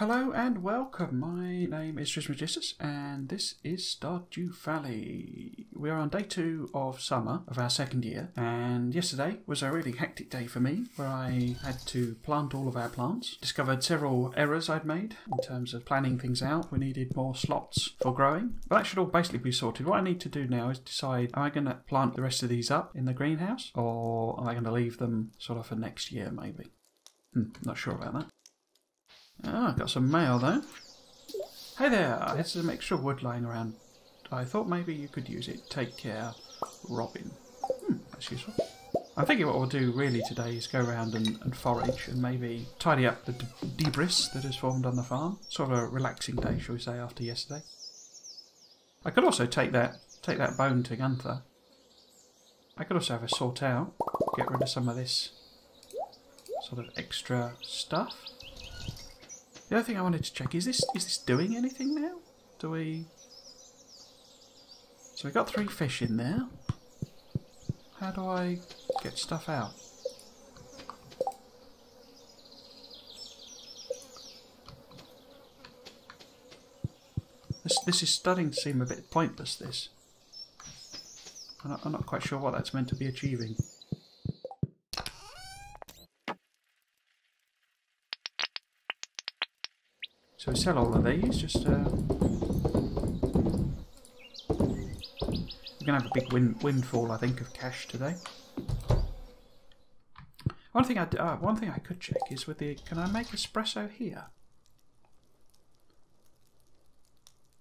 Hello and welcome. My name is Trismegistus and this is Stardew Valley. We are on day two of summer of our second year and yesterday was a really hectic day for me where I had to plant all of our plants. Discovered several errors I'd made in terms of planning things out. We needed more slots for growing but that should all basically be sorted. What I need to do now is decide am I going to plant the rest of these up in the greenhouse or am I going to leave them sort of for next year maybe? Hmm, not sure about that. Ah, got some mail though. Hey there, I had some extra wood lying around. I thought maybe you could use it. Take care, Robin. Hmm, that's useful. I'm thinking what we'll do really today is go around and, and forage and maybe tidy up the debris that has formed on the farm. Sort of a relaxing day, shall we say, after yesterday. I could also take that take that bone to Gunther. I could also have a sort out, get rid of some of this sort of extra stuff. The other thing I wanted to check is this is this doing anything now? Do we? So we got three fish in there. How do I get stuff out? This this is starting to seem a bit pointless. This. I'm not, I'm not quite sure what that's meant to be achieving. So sell all of these, just uh, we're gonna have a big win windfall, I think, of cash today. One thing I uh, one thing I could check is with the can I make espresso here?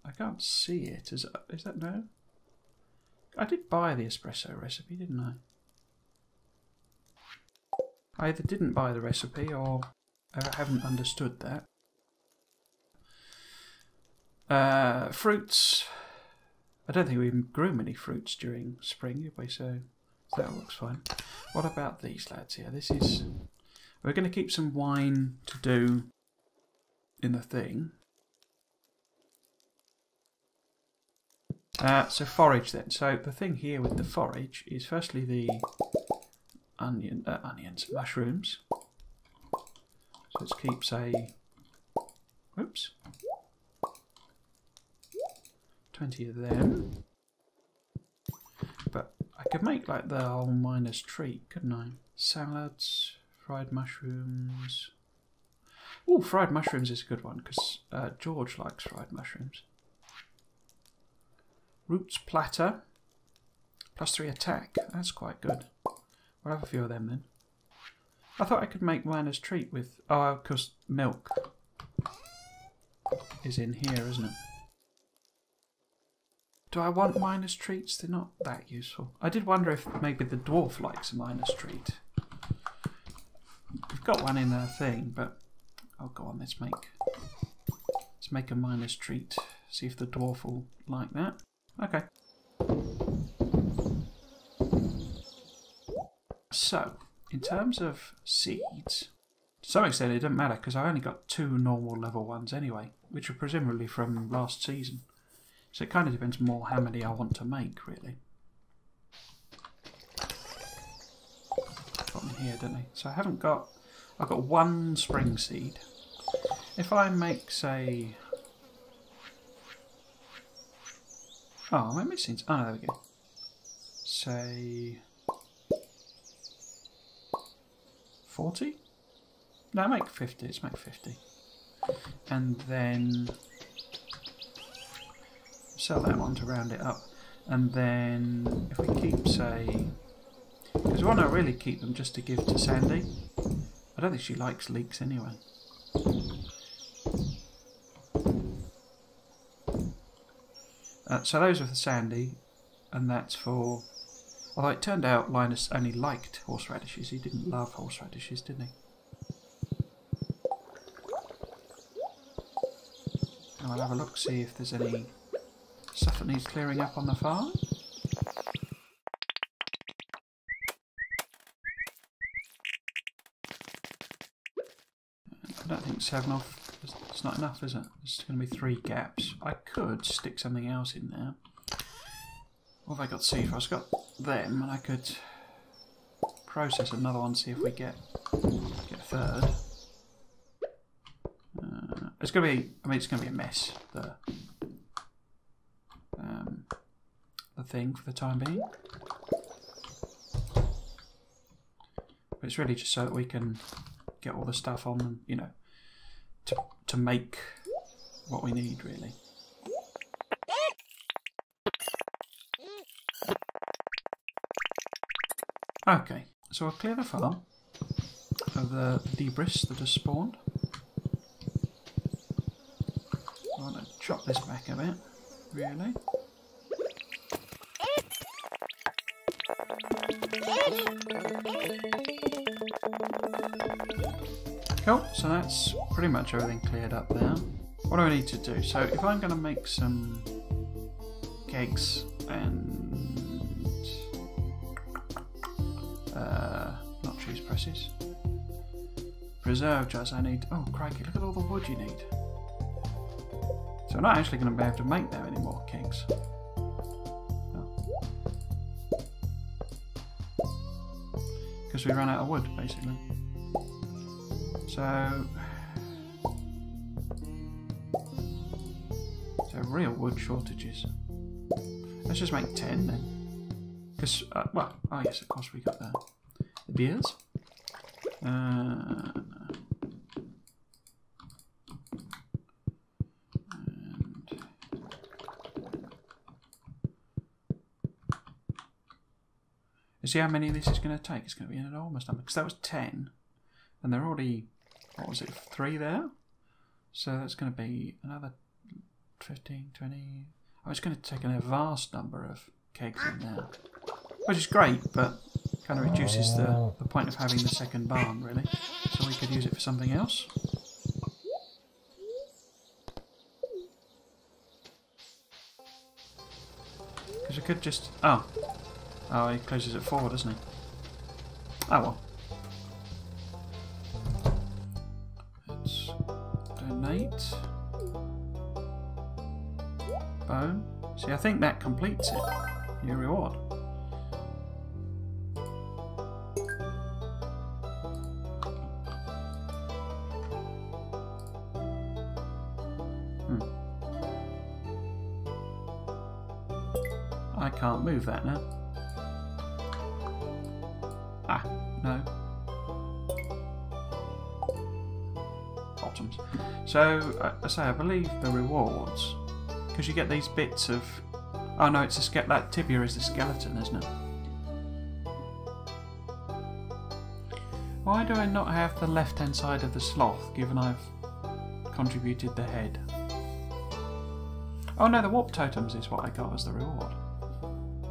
I can't see it. Is is that no? I did buy the espresso recipe, didn't I? I either didn't buy the recipe or I haven't understood that. Uh, fruits. I don't think we grew many fruits during spring, did we? So that looks fine. What about these lads here? This is... We're going to keep some wine to do in the thing. Uh, so forage then. So the thing here with the forage is firstly the onion, uh, onions, mushrooms. So let's keep say, oops, 20 of them. But I could make like the whole miner's treat, couldn't I? Salads, fried mushrooms. Oh, fried mushrooms is a good one because uh, George likes fried mushrooms. Roots platter, plus three attack. That's quite good. We'll have a few of them then. I thought I could make miner's treat with... Oh, of course, milk is in here, isn't it? Do I want miner's treats? They're not that useful. I did wonder if maybe the dwarf likes a miner's treat. We've got one in our thing, but oh, go on. Let's make let's make a miner's treat. See if the dwarf will like that. Okay. So, in terms of seeds, to some extent it doesn't matter because I only got two normal level ones anyway, which are presumably from last season. So it kind of depends more how many I want to make, really. Got them here, don't I? So I haven't got... I've got one spring seed. If I make, say... Oh, am I missing? Oh, there we go. Say... 40? No, make 50. Let's make 50. And then sell that one to round it up. And then if we keep, say, because we want to really keep them just to give to Sandy. I don't think she likes leeks anyway. Uh, so those are for Sandy, and that's for... Although it turned out Linus only liked horseradishes, he didn't love horseradishes, didn't he? I'll have a look, see if there's any Stuff that needs clearing up on the farm. I don't think seven off. It's not enough, is it? There's going to be three gaps. I could stick something else in there. What have I got seed for? I've got them, and I could process another one, see if we get get a third. Uh, It's gonna be. I mean, it's gonna be a mess. The um, the thing for the time being. But it's really just so that we can get all the stuff on, and you know, to to make what we need really. Okay, so I'll clear the farm of the debris that has spawned. I want to chop this back a bit, really. Cool, so that's pretty much everything cleared up there. What do I need to do? So if I'm going to make some cakes and uh, not cheese presses, preserve jars I need. Oh crikey, look at all the wood you need. So I'm not actually going to be able to make them anymore kegs. Because we ran out of wood, basically. So... So real wood shortages. Let's just make 10 then. Because, uh, well, oh yes, of course we got the, the beers. Uh, see how many this is going to take? It's going to be an enormous number. Because that was 10. And they're already, what was it, 3 there? So that's going to be another 15, 20... Oh, it's going to take a vast number of kegs in there. Which is great, but kind of reduces the, the point of having the second barn, really. So we could use it for something else. Because we could just... Oh, Oh, he closes it forward, doesn't he? Oh well. Let's donate. Bone. See, I think that completes it. Your reward. Hmm. I can't move that now. So, uh, I say, I believe the rewards, because you get these bits of... Oh no, it's a ske that tibia is the skeleton, isn't it? Why do I not have the left-hand side of the sloth, given I've contributed the head? Oh no, the warp totems is what I got as the reward.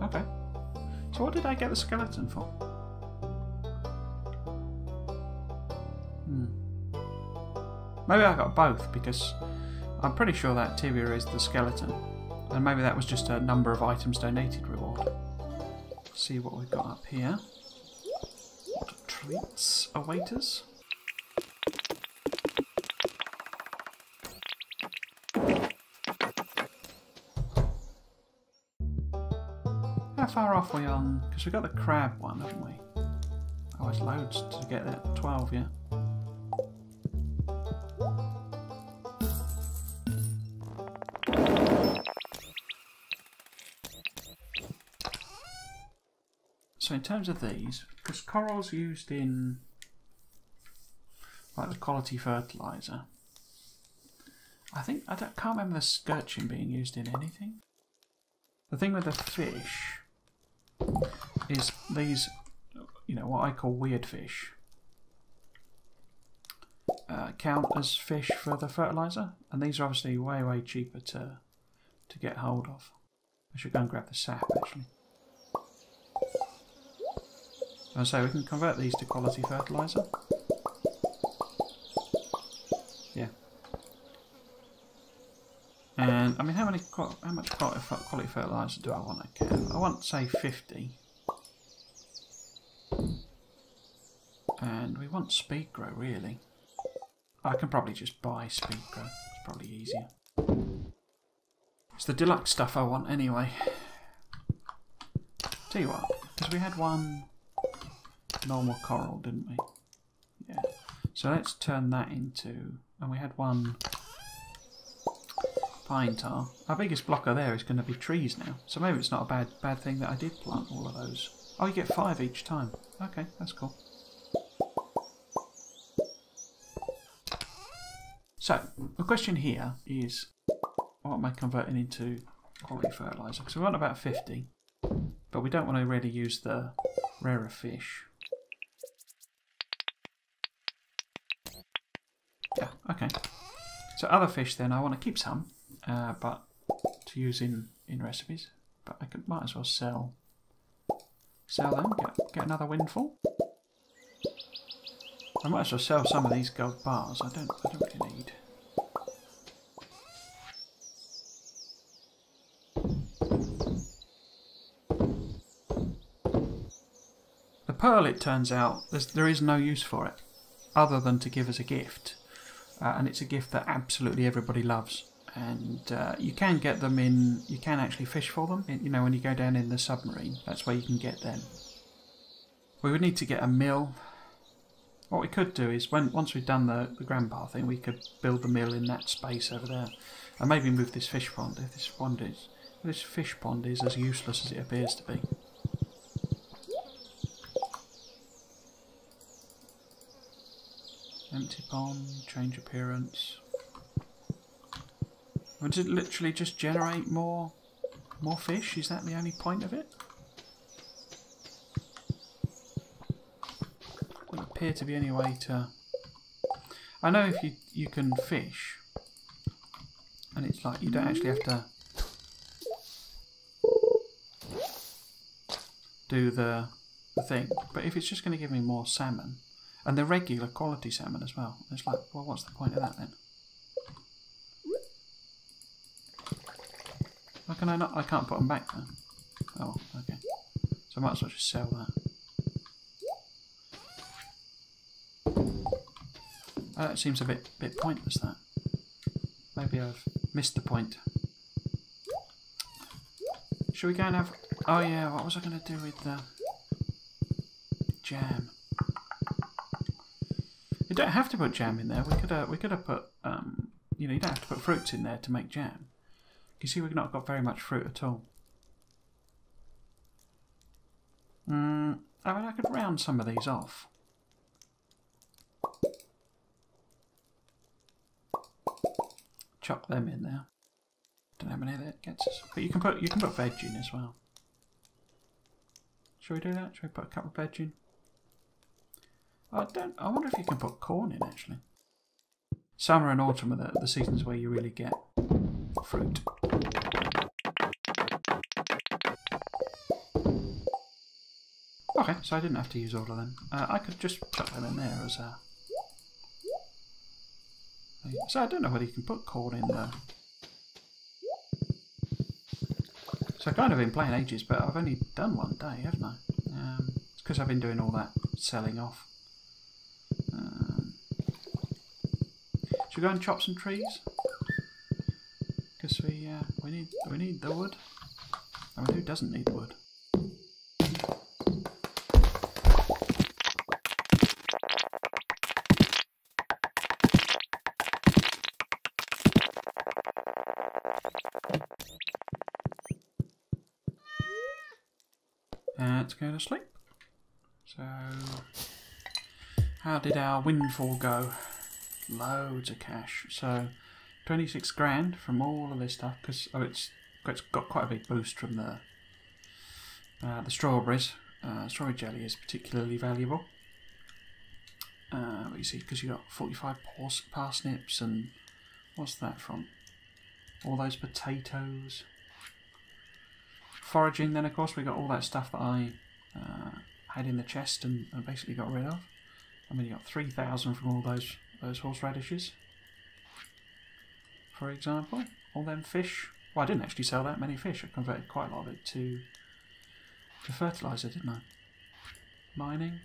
Okay. So what did I get the skeleton for? Maybe I got both because I'm pretty sure that tibia is the skeleton. And maybe that was just a number of items donated reward. Let's see what we've got up here. Treats await us? How far off we on? Because we got the crab one, haven't we? Oh, it's loads to get there. 12, yeah. So in terms of these, because coral's used in like the quality fertilizer, I think I can't remember the sturgeon being used in anything. The thing with the fish is these, you know, what I call weird fish. Uh, count as fish for the fertilizer, and these are obviously way way cheaper to to get hold of. I should go and grab the sap actually. I say we can convert these to quality fertilizer. Yeah. And I mean, how many how much quality, fertilizer do I want? I. I want say 50. And we want speed grow really. I can probably just buy speed grow. It's probably easier. It's the deluxe stuff I want anyway. Tell you what, because we had one normal coral, didn't we? Yeah. So let's turn that into, and we had one pine tar. Our biggest blocker there is going to be trees now. So maybe it's not a bad bad thing that I did plant all of those. Oh, you get five each time. Okay, that's cool. So, the question here is, what am I converting into quality fertiliser? Because we want about 50, but we don't want to really use the rarer fish. Yeah, okay. So other fish then, I want to keep some, uh, but to use in, in recipes. But I could, might as well sell sell them, get, get another windfall. I might as well sell some of these gold bars. I don't I don't really need. The pearl, it turns out, there is no use for it, other than to give as a gift uh, and it's a gift that absolutely everybody loves. And uh, you can get them in. You can actually fish for them. You know, when you go down in the submarine, that's where you can get them. We would need to get a mill. What we could do is, when once we've done the, the grandpa thing, we could build the mill in that space over there, and maybe move this fish pond. If this pond is, this fish pond is as useless as it appears to be. Empty pond, change appearance. Would it literally just generate more more fish? Is that the only point of it? Doesn't appear to be any way to... I know if you, you can fish, and it's like you don't actually have to do the, the thing, but if it's just going to give me more salmon, and the regular quality salmon as well. It's like, well, what's the point of that then? How can I not? I can't put them back then. Oh, okay. So I might as well just sell that. Uh, that seems a bit bit pointless. That maybe I've missed the point. Should we go and have? Oh yeah, what was I going to do with the jam? Don't have to put jam in there. We could have, we could have put, um, you know, you don't have to put fruits in there to make jam. You see, we've not got very much fruit at all. Mm, I mean, I could round some of these off. Chuck them in there. Don't know how many that gets us, but you can put you can put veg in as well. Shall we do that? Shall we put a couple of veg in? I don't. I wonder if you can put corn in actually. Summer and autumn are the, the seasons where you really get fruit. Okay, so I didn't have to use all of them. Uh, I could just chuck them in there as a. So I don't know whether you can put corn in there. So I've kind of been playing ages, but I've only done one day, haven't I? Um, it's because I've been doing all that selling off. Should we go and chop some trees? Because we uh, we need we need the wood. I mean, who doesn't need wood? let's go to sleep. So, how did our windfall go? Loads of cash. So 26 grand from all of this stuff because oh, it's, it's got quite a big boost from the uh, the strawberries. Uh, strawberry jelly is particularly valuable. Uh, you see, because you got 45 parsnips and what's that from? All those potatoes. Foraging, then of course we got all that stuff that I uh, had in the chest and, and basically got rid of. I mean, you got 3,000 from all those those horseradishes, for example. All them fish. Well, I didn't actually sell that many fish. I converted quite a lot of it to, to fertiliser, didn't I? Mining.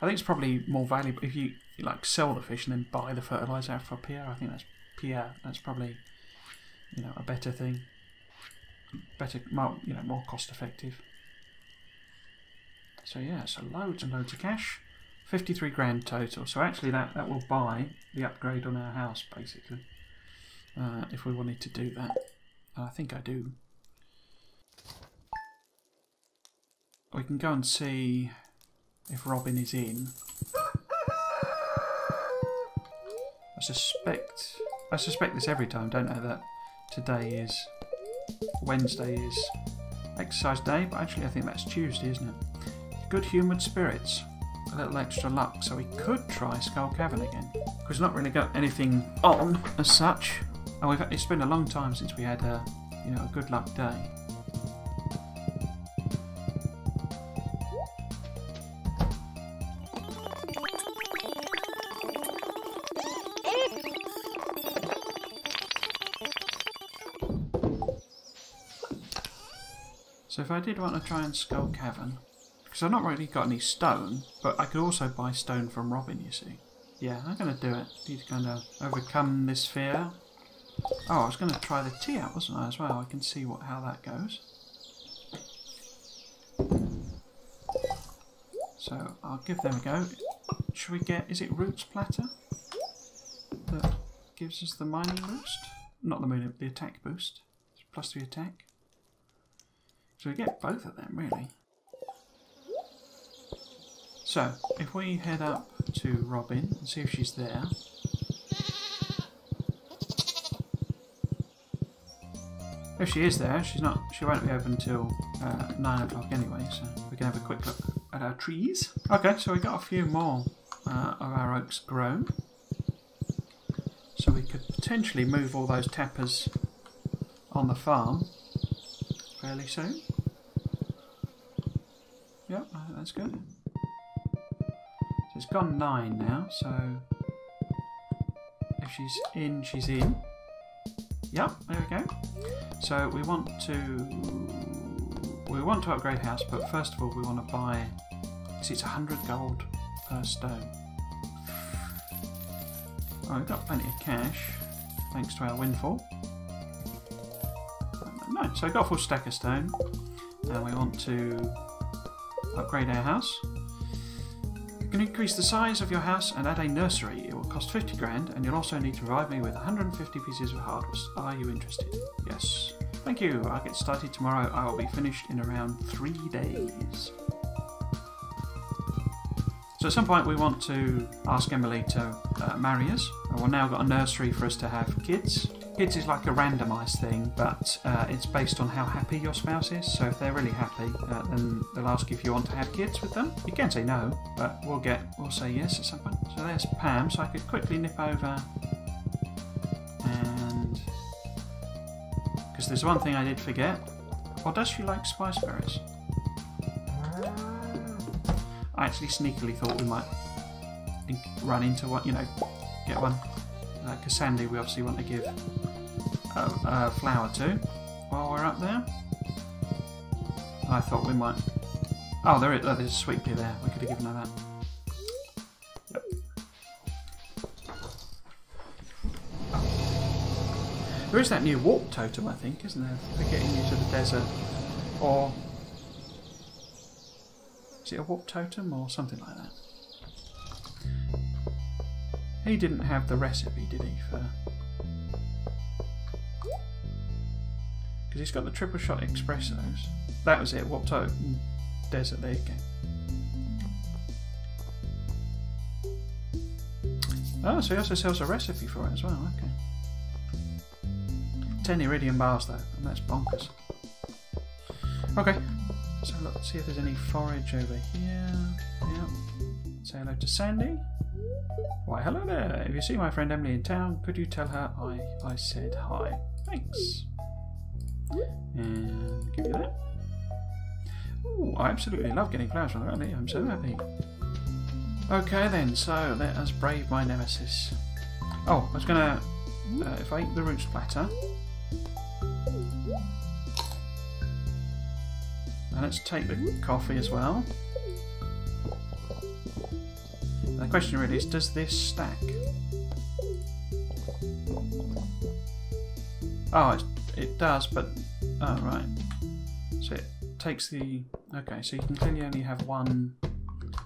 I think it's probably more valuable if you, like sell the fish and then buy the fertiliser for PR. I think that's PR. That's probably you know a better thing. Better, more, you know, more cost effective. So yeah, so loads and loads of cash. 53 grand total. So actually that, that will buy the upgrade on our house, basically. uh, if we wanted to do that. And I think I do. We can go and see if Robin is in. I suspect I suspect this every time, don't I, that today is Wednesday is exercise day, but actually I think that's Tuesday, isn't it? Good humoured spirits. A little extra luck, so we could try Skull Cavern again. Because we've not really got anything on as such. And we've it's been a long time since we had a you know a good luck day. So if I did want to try and Skull Cavern, because I've not really got any stone, but I could also buy stone from Robin, you see. Yeah, I'm going to do it. Need to kind of overcome this fear. Oh, I was going to try the tea out, wasn't I, as well? I can see what how that goes. So I'll give them a go. Should we get, is it Roots Platter? That gives us the mining boost? Not the mining, the attack boost. Plus Plus the attack. So we get both of them, really. So, if we head up to Robin and see if she's there. If she is there, she's not. She won't be open until uh, nine o'clock anyway. So we can have a quick look at our trees. Okay, so we got a few more uh, of our oaks grown. So we could potentially move all those tappers on the farm fairly soon. Yep, that's good. Gone nine now, so if she's in, she's in. Yep, there we go. So we want to we want to upgrade house, but first of all we want to buy. See, it's a 100 gold per stone. Oh, we've got plenty of cash, thanks to our windfall. No, so we've got a full stack of stone, and we want to upgrade our house. You can increase the size of your house and add a nursery. It will cost 50 grand, and you'll also need to provide me with 150 pieces of hardwood. Are you interested? Yes. Thank you. I'll get started tomorrow. I will be finished in around three days. So at some point we want to ask Emily to uh, marry us. We've now got a nursery for us to have kids. Kids is like a randomised thing, but uh, it's based on how happy your spouse is. So if they're really happy, uh, then they'll ask if you want to have kids with them. You can say no, but we'll get we'll say yes at some point. So there's Pam. So I could quickly nip over and because there's one thing I did forget. Or does she like spice berries? I actually sneakily thought we might run into one, you know, get one. Because uh, Sandy, we obviously want to give a, flower too while we're up there. I thought we might. Oh, there is. Oh, there's a sweet pea there. We could have given her that. There is that new warp totem, I think, isn't there? For getting you to the desert, or is it a warp totem or something like that? He didn't have the recipe, did he, for... Because he's got the triple shot expressos. That was it, warp totem, mm. desert, you go. Oh, so he also sells a recipe for it as well, okay. 10 iridium bars though, and that's bonkers. Okay, so let's see if there's any forage over here. Yep. Say hello to Sandy. Why, hello there. If you see my friend Emily in town, could you tell her I, I said hi? Thanks. And give you that. Ooh, I absolutely love getting flowers from here. I'm so happy. Okay then, so let us brave my nemesis. Oh, I was gonna... Uh, if I eat the roots platter, And let's take the coffee as well. The question really is, does this stack? Oh, it, it does, but oh right. So it takes the okay. So you can clearly only have one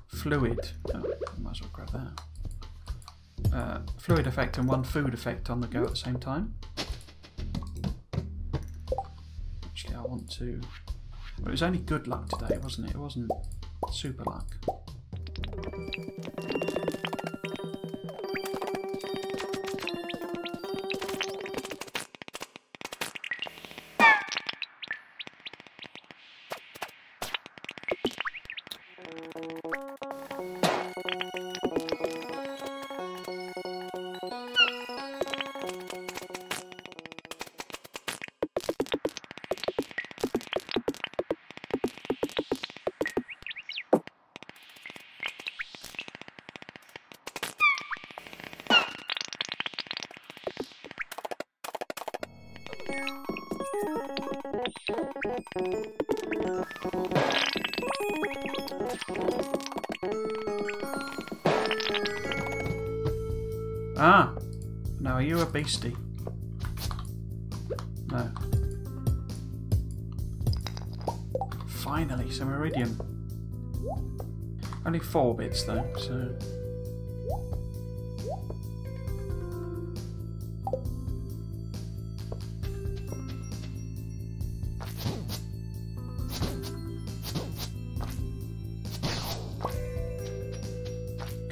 fluid. Oh, might as well grab that. Uh, fluid effect and one food effect on the go at the same time. Actually, I want to. Well, it was only good luck today, wasn't it? It wasn't super luck. Now, are you a beastie? No. Finally, some iridium. Only four bits though, so...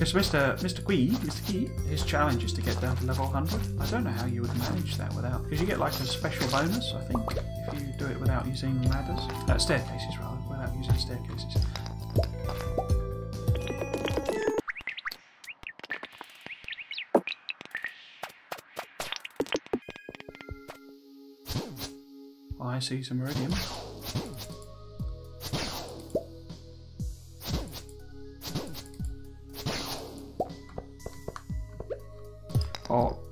Because Mr. Mr. Quee, Mr. Key, his challenge is to get down to level 100. I don't know how you would manage that without... Because you get like a special bonus, I think, if you do it without using ladders. Uh, staircases, rather, without using staircases. I see some iridium.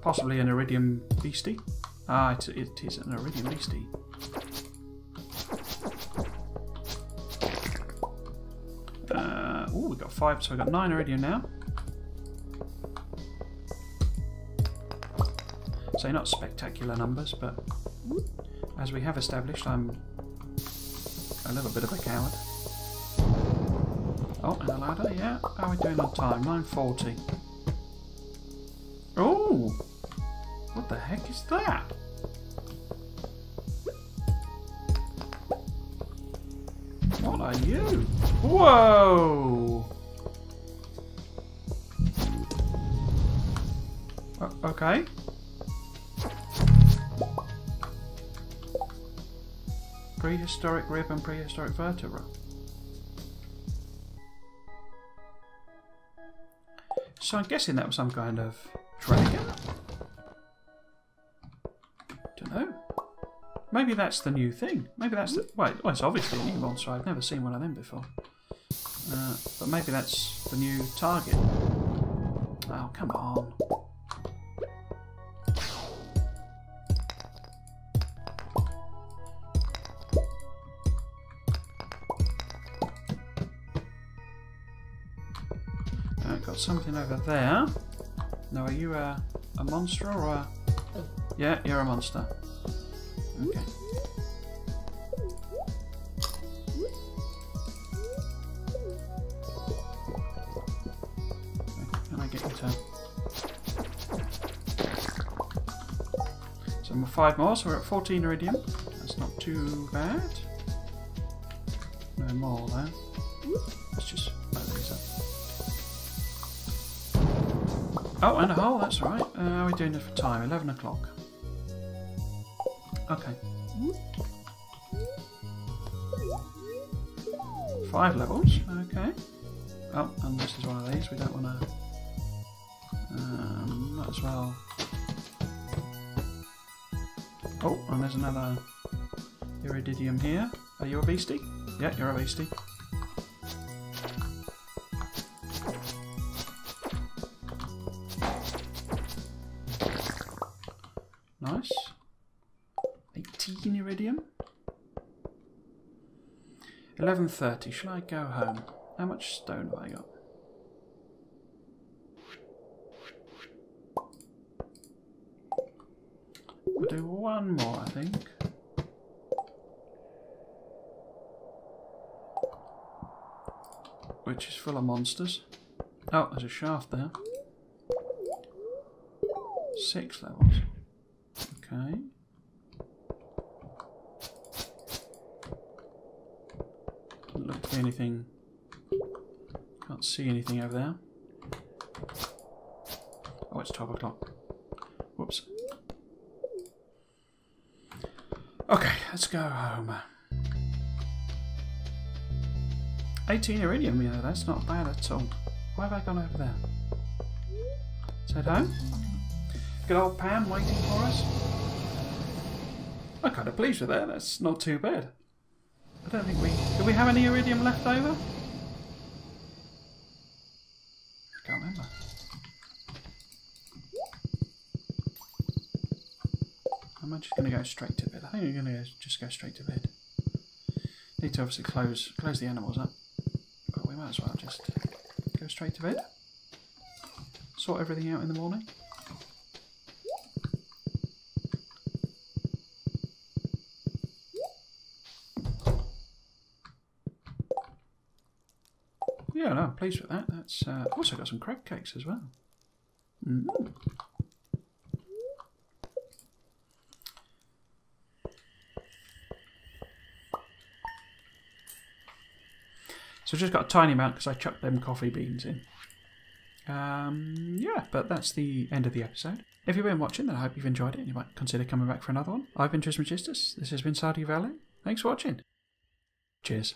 Possibly an iridium beastie. Ah, it, it is an iridium beastie. Uh, oh, we got five, so we got nine iridium now. So not spectacular numbers, but as we have established, I'm a little bit of a coward. Oh, and a ladder, yeah. How are we doing on time? 9.40. is that? What are you? Whoa! O okay. Prehistoric rib and prehistoric vertebra. So I'm guessing that was some kind of dragon? Maybe that's the new thing. Maybe that's the... Wait, well, it's obviously a new monster. I've never seen one of them before. Uh, but maybe that's the new target. Oh, come on. Uh, got something over there. Now, are you a, a monster or a... Yeah, you're a monster. Okay. Five more, so we're at 14 iridium. That's not too bad. No more there. Let's just load these up. Oh, and a hole, that's right. Uh, are we doing this for time? 11 o'clock. Okay. Five levels, okay. Oh, and this is one of these, we don't want to... Um, might as well... Oh, and there's another iridium here. Are you a beastie? Yeah, you're a beastie. Nice. 18 iridium. 11.30. Shall I go home? How much stone have I got? We'll do one more, I think. Which is full of monsters. Oh, there's a shaft there. Six levels. Okay. Look be anything. Can't see anything over there. Oh, it's 12 o'clock. Okay, let's go home. 18 iridium, you know, that's not bad at all. Why have I gone over there? Is that home? Good old Pam waiting for us. I'm kind of pleased with that. That's not too bad. I don't think we... Do we have any iridium left over? I can't remember. I'm just going to go straight to bed. I think I'm going to just go straight to bed. Need to obviously close close the animals up. But we might as well just go straight to bed. Sort everything out in the morning. Yeah, no, I'm pleased with that. That's uh, also got some crab cakes as well. Mm. I've just got a tiny amount because I chucked them coffee beans in. Um, yeah, but that's the end of the episode. If you've been watching, then I hope you've enjoyed it and you might consider coming back for another one. I've been Trismegistus. This has been Stardew Valley. Thanks for watching. Cheers.